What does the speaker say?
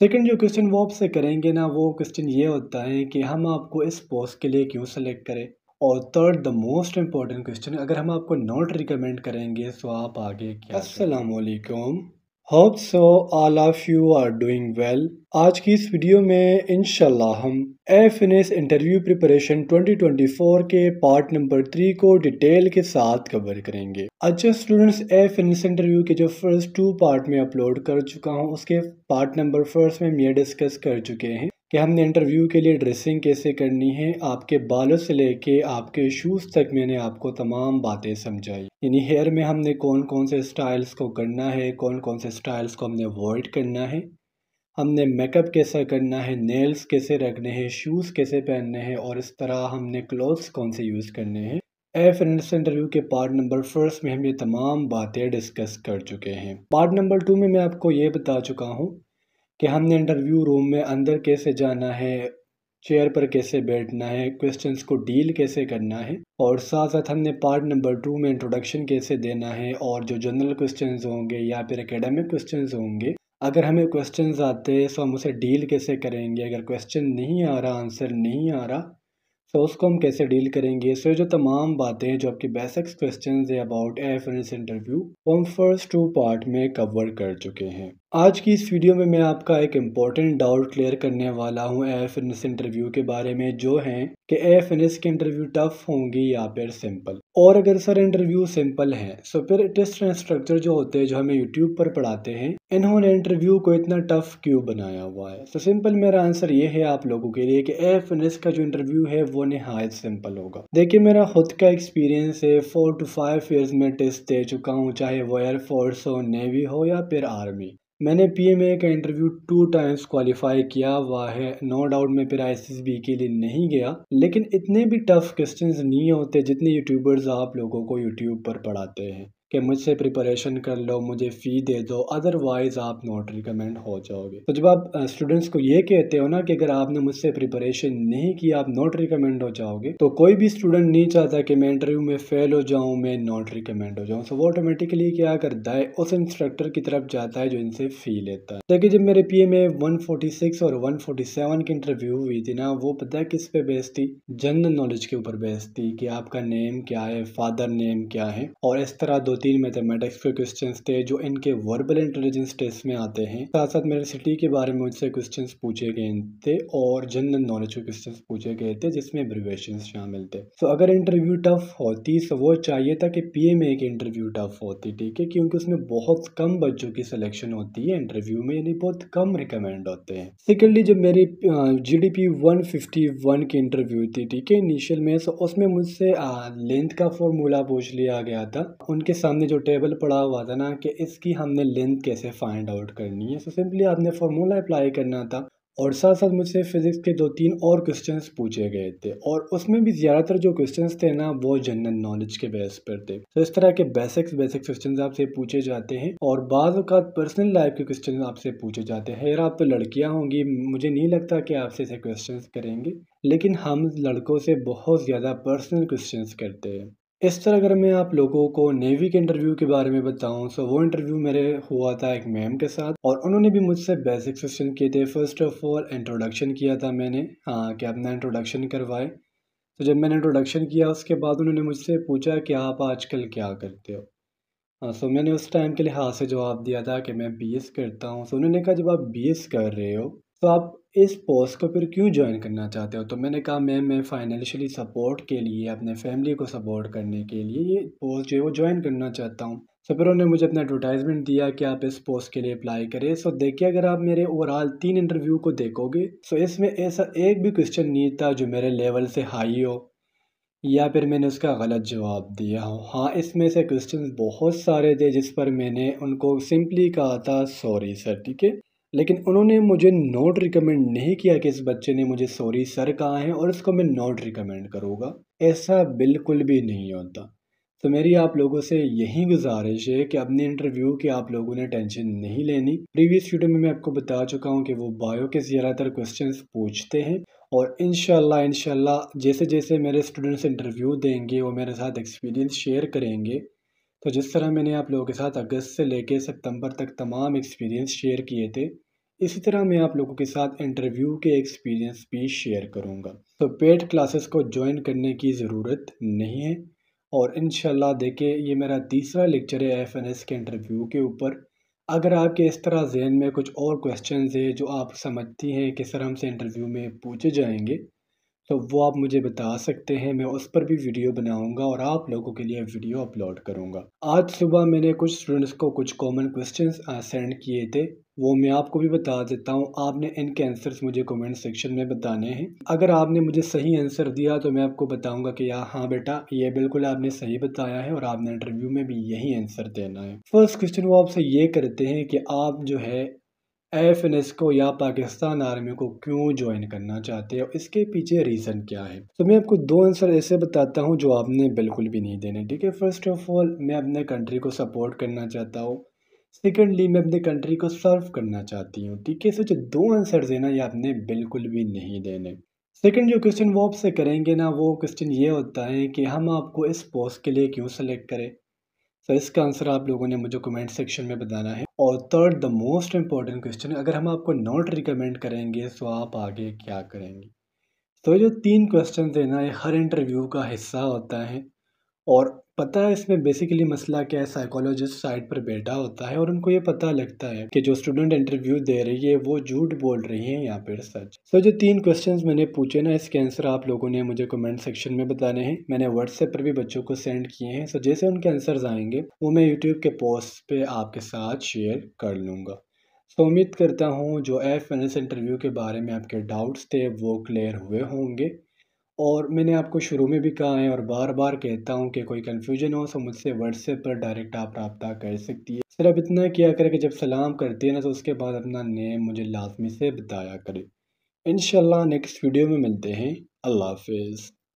Second جو question وہ آپ سے کریں گے نا وہ کوشچن یہ ہوتا ہے کہ ہم آپ کو اس پوسٹ کے لیے کیوں سلیکٹ کریں اور third the most important question اگر ہم آپ کو نوٹ ریکمینڈ کریں گے تو آپ آگے کیا السلام علیکم hope so all of you are doing well آج کی اس ویڈیو میں انشاءاللہ ہم F N S interview preparation 2024 کے پارٹ نمبر 3 کو ڈیٹیل کے ساتھ کور کریں گے۔ اچھا students F N S interview کے جو فرسٹ ٹو پارٹ میں اپلوڈ کر چکا ہوں، اس کے پارٹ نمبر فرسٹ میں یہ ڈسکس کر چکے ہیں۔ کہ ہم نے انٹرویو کے لیے ڈریسنگ کیسے کرنی ہے، آپ کے بالوں سے لے کے آپ کے شوز تک میں نے آپ کو تمام باتیں سمجھائی۔ یعنی ہیئر میں ہم نے کون کون سے سٹائلز کو کرنا ہے، کون کون سے سٹائلز کو ہم نے اوائڈ کرنا ہے۔ ہم نے میک اپ کیسا کرنا ہے نیلز کیسے رکھنے ہیں شوز کیسے پہننے ہیں، اور اس طرح ہم نے کلوتھس کون سے یوز کرنے ہیں۔ اے فرینڈس انٹرویو کے پارٹ نمبر فرسٹ میں ہم یہ تمام باتیں ڈسکس کر چکے ہیں۔ پارٹ نمبر ٹو میں میں آپ کو یہ بتا چکا ہوں کہ ہم نے انٹرویو روم میں اندر کیسے جانا ہے، چیئر پر کیسے بیٹھنا ہے کوشچنس کو ڈیل کیسے کرنا ہے، اور ساتھ ساتھ ہم نے پارٹ نمبر ٹو میں انٹروڈکشن کیسے دینا ہے، اور جو جنرل کوشچنز ہوں گے یا پھر اکیڈمک کوشچنز ہوں گے، اگر ہمیں کوشچنز آتے تو ہم اسے ڈیل کیسے کریں گے؟ اگر کوشچن نہیں آ رہا آنسر نہیں آ رہا، تو اس کو ہم کیسے ڈیل کریں گے؟ سو جو تمام باتیں جو آپ کی بیسکس کوشچنز ہے اباؤٹ ایف انٹرویو وہ ہم فرسٹ ٹو پارٹ میں کور کر چکے ہیں۔ آج کی اس ویڈیو میں میں آپ کا ایک امپورٹنٹ ڈاؤٹ کلیئر کرنے والا ہوں ایف این ایس انٹرویو کے بارے میں، جو ہیں کہ ایف این ایس کے انٹرویو ٹف ہوں گی یا پھر سمپل اور اگر سر انٹرویو سمپل ہیں سو پھر ٹیسٹ انسٹرکچر جو ہوتے ہیں جو ہمیں یوٹیوب پر پڑھاتے ہیں، انہوں نے انٹرویو کو اتنا ٹف کیوں بنایا ہوا ہے؟ سو سمپل میرا آنسر یہ ہے آپ لوگوں کے لیے کہ ایف این ایس کا جو انٹرویو ہے وہ نہایت سمپل ہوگا۔ دیکھیں میرا خود کا ایکسپیرینس ہے فور ٹو فائیو ایئرز میں ٹیسٹ دے چکا ہوں، چاہے وہ ایئر فورس ہو نیوی ہو یا پھر آرمی میں نے پی ایم اے کا انٹرویو ٹو ٹائمز کوالیفائی کیا ہوا ہے نو ڈاؤٹ میں پھر آئی سی بی کے لیے نہیں گیا۔ لیکن اتنے بھی ٹف کوشچنز نہیں ہوتے جتنے یوٹیوبرز آپ لوگوں کو یوٹیوب پر پڑھاتے ہیں۔ کہ مجھ سے پریپریشن کر لو، مجھے فی دے دو ادروائز آپ نوٹ ریکمینڈ ہو جاؤ گے۔ تو جب آپ اسٹوڈنٹس کو یہ کہتے ہو نا کہ اگر آپ نے مجھ سے پریپریشن نہیں کی آپ نوٹ ریکمینڈ ہو جاؤ گے، تو کوئی بھی اسٹوڈنٹ نہیں چاہتا کہ میں انٹرویو میں فیل ہو جاؤں، میں نوٹ ریکمینڈ ہو جاؤں۔ سو وہ آٹومیٹکلی کیا کرتا ہے، اس انسٹرکٹر کی طرف جاتا ہے جو ان سے فی لیتا ہے۔ دیکھیے، جب میرے P M A one forty six اور ون فورٹی سیون کی انٹرویو ہوئی تھی نا، وہ پتہ ہے کس پہ بیس تھی؟ جنرل نالج کے اوپر بیس تھی کہ آپ کا نیم کیا ہے فادر نیم کیا ہے۔ اور اس طرح دو تین میتھمیٹکس کے کوشچنس تھے جو ان کے وربل انٹیلیجنس ٹیسٹ میں آتے ہیں۔ ساتھ ساتھ میرے سٹی کے بارے میں مجھ سے کوشچنس پوچھے گئے تھے اور جنرل نالج کے کوشچنس پوچھے گئے تھے جس میں ایبریویشنز شامل تھے۔ تو اگر انٹرویو ٹف ہوتی تو وہ چاہیے تھا کہ پی ایم اے کی انٹرویو ٹف ہوتی، ٹھیک ہے؟ کیونکہ اس میں بہت کم بچوں کی سلیکشن ہوتی ہے۔ انٹرویو میں یعنی بہت کم ریکمینڈ ہوتے ہیں۔ سیکنڈلی جب میری G D P one fifty one کی انٹرویو تھی، ٹھیک ہے؟ انیشیل میں سو اس میں مجھ سے لینتھ کا فارمولا پوچھ لیا گیا تھا۔ ان کے سامنے جو ٹیبل پڑا ہوا تھا نا کہ اس کی ہم نے لینتھ کیسے فائنڈ آؤٹ کرنی ہے؟ سو سمپلی آپ نے فارمولا اپلائی کرنا تھا اور ساتھ ساتھ مجھ سے فزکس کے دو تین اور کوشچنس پوچھے گئے تھے اور اس میں بھی زیادہ تر جو کوشچنس تھے نا وہ جنرل نالج کے بیس پر تھے۔ تو اس طرح کے بیسکس بیسک کوشچنس آپ سے پوچھے جاتے ہیں اور بعض اوقات پرسنل لائف کے کوشچن آپ سے پوچھے جاتے ہیں۔ خیر، آپ تو لڑکیاں ہوں گی، مجھے نہیں لگتا کہ آپ سے ایسے کوشچنس کریں گے، لیکن ہم لڑکوں سے بہت زیادہ پرسنل کوشچنس کرتے ہیں۔ اس طرح اگر میں آپ لوگوں کو نیوی کے انٹرویو کے بارے میں بتاؤں سو وہ انٹرویو میرے ہوا تھا ایک میم کے ساتھ اور انہوں نے بھی مجھ سے بیسک سیکشن کیے تھے۔ فرسٹ آف آل انٹروڈکشن کیا تھا میں نے ہاں کہ اپنا انٹروڈکشن کروائے۔ تو جب میں نے انٹروڈکشن کیا، اس کے بعد انہوں نے مجھ سے پوچھا کہ آپ آج کل کیا کرتے ہو؟ ہاں سو میں نے اس ٹائم کے لحاظ سے جواب دیا تھا کہ میں بی ایس کرتا ہوں۔ سو انہوں نے کہا، جب آپ بی ایس کر رہے ہو تو آپ اس پوسٹ کو پھر کیوں جوائن کرنا چاہتے ہو؟ تو میں نے کہا میم میں فائنینشلی سپورٹ کے لیے، اپنے فیملی کو سپورٹ کرنے کے لیے یہ پوسٹ جو ہے وہ جوائن کرنا چاہتا ہوں۔ سو پھر انہوں نے مجھے اپنا ایڈورٹائزمنٹ دیا کہ آپ اس پوسٹ کے لیے اپلائی کریں۔ سو دیکھیے، اگر آپ میرے اوور آل تین انٹرویو کو دیکھو گے سو اس میں ایسا ایک بھی کوشچن نہیں تھا جو میرے لیول سے ہائی ہو، یا پھر میں نے اس کا غلط جواب دیا ہو۔ ہاں اس میں سے کوشچنز بہت سارے تھے جس پر میں نے ان کو سمپلی کہا تھا سوری سر ٹھیک ہے؟ لیکن انہوں نے مجھے نوٹ ریکمینڈ نہیں کیا کہ اس بچے نے مجھے سوری سر کہا ہے اور اس کو میں نوٹ ریکمینڈ کروں گا۔ ایسا بالکل بھی نہیں ہوتا۔ تو میری آپ لوگوں سے یہی گزارش ہے کہ اپنے انٹرویو کی آپ لوگوں نے ٹینشن نہیں لینی۔ پریویس ویڈیو میں میں آپ کو بتا چکا ہوں کہ وہ بایو کے زیادہ تر کوشچنس پوچھتے ہیں اور انشاءاللہ انشاءاللہ، جیسے جیسے میرے اسٹوڈنٹس انٹرویو دیں گے، وہ میرے ساتھ ایکسپیرینس شیئر کریں گے۔ تو جس طرح میں نے آپ لوگوں کے ساتھ اگست سے لے کے ستمبر تک تمام ایکسپیرینس شیئر کیے تھے، اسی طرح میں آپ لوگوں کے ساتھ انٹرویو کے ایکسپیرینس بھی شیئر کروں گا۔ تو پیڈ کلاسز کو جوائن کرنے کی ضرورت نہیں ہے اور انشاءاللہ دیکھیں یہ میرا تیسرا لیکچر ہے ایف این ایس کے انٹرویو کے اوپر۔ اگر آپ کے اس طرح ذہن میں کچھ اور کویسچنز ہیں جو آپ سمجھتی ہیں کہ سر ہم سے انٹرویو میں پوچھے جائیں گے تو وہ آپ مجھے بتا سکتے ہیں، میں اس پر بھی ویڈیو بناؤں گا اور آپ لوگوں کے لیے ویڈیو اپلوڈ کروں گا۔ آج صبح میں نے کچھ اسٹوڈنٹس کو کچھ کامن کوشچنس سینڈ کیے تھے۔ وہ میں آپ کو بھی بتا دیتا ہوں۔ آپ نے ان کے آنسرس مجھے کومنٹ سیکشن میں بتانے ہیں۔ اگر آپ نے مجھے صحیح آنسر دیا تو میں آپ کو بتاؤں گا کہ یا ہاں بیٹا، یہ بالکل آپ نے صحیح بتایا ہے اور آپ نے انٹرویو میں بھی یہی آنسر دینا ہے۔ فرسٹ کوشچن وہ آپ سے یہ کرتے ہیں کہ آپ جو ہے ایف این ایس کو یا پاکستان آرمی کو کیوں جوائن کرنا چاہتے ہیں اور اس کے پیچھے ریزن کیا ہے؟ تو میں آپ کو دو آنسر ایسے بتاتا ہوں جو آپ نے بالکل بھی نہیں دینے، ٹھیک ہے؟ فرسٹ آف آل میں اپنے کنٹری کو سپورٹ کرنا چاہتا ہوں۔ سیکنڈلی میں اپنے کنٹری کو سرو کرنا چاہتی ہوں۔ ٹھیک ہے؟ سو جو دو آنسر دینا یہ آپ نے بالکل بھی نہیں دینے۔ سیکنڈ جو کوشچن وہ آپ سے کریں گے نا، وہ کوشچن یہ ہوتا ہے کہ ہم آپ کو اس پوسٹ کے لیے کیوں سلیکٹ کریں؟ تو اس کا آنسر آپ لوگوں نے مجھے کمنٹ سیکشن میں بتانا ہے. اور third the most important question اگر ہم آپ کو ناٹ ریکمینڈ کریں گے تو آپ آگے کیا کریں گے؟ تو یہ جو تین کوشچنز ہیں نا، یہ ہر انٹرویو کا حصہ ہوتا ہے. اور پتہ ہے اس میں بیسیکلی مسئلہ کیا ہے سائیکولوجسٹ سائٹ پر بیٹھا ہوتا ہے اور ان کو یہ پتہ لگتا ہے کہ جو اسٹوڈنٹ انٹرویو دے رہی ہے، وہ جھوٹ بول رہی ہیں یا پھر سچ۔ سو جو تین کوشچنز میں نے پوچھے نا، اس کے آنسر آپ لوگوں نے مجھے کمنٹ سیکشن میں بتانے ہیں۔ میں نے واٹس ایپ پر بھی بچوں کو سینڈ کیے ہیں۔ سو جیسے ان کے آنسرز آئیں گے، وہ میں یوٹیوب کے پوسٹ پہ آپ کے ساتھ شیئر کر لوں گا۔ سو امید کرتا ہوں جو ایف این ایس انٹرویو کے بارے میں آپ کے ڈاؤٹس تھے، وہ کلیئر ہوئے ہوں گے۔ اور میں نے آپ کو شروع میں بھی کہا ہے اور بار بار کہتا ہوں کہ کوئی کنفیوژن ہو تو مجھ سے واٹس ایپ پر ڈائریکٹ آپ رابطہ کر سکتی ہے۔ صرف اتنا کیا کرے کہ جب سلام کرتے ہیں نا تو اس کے بعد اپنا نیم مجھے لازمی سے بتایا کرے۔ انشاءاللہ نیکسٹ ویڈیو میں ملتے ہیں۔ اللہ حافظ۔